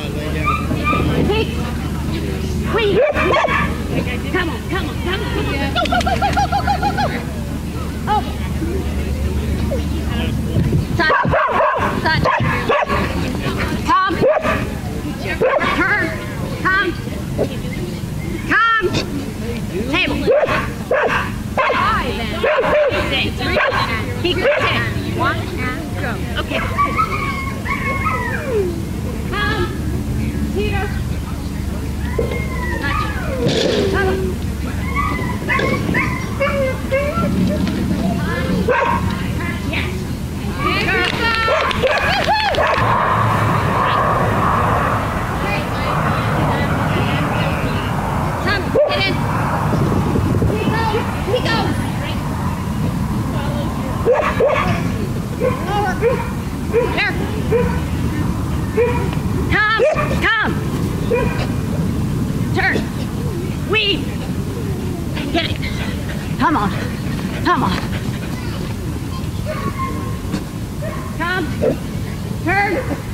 my leg Come on, come on, come on, Oh. Son. Son. Tom. Table. One and go. Okay. Come on. Come on. Come. Turn.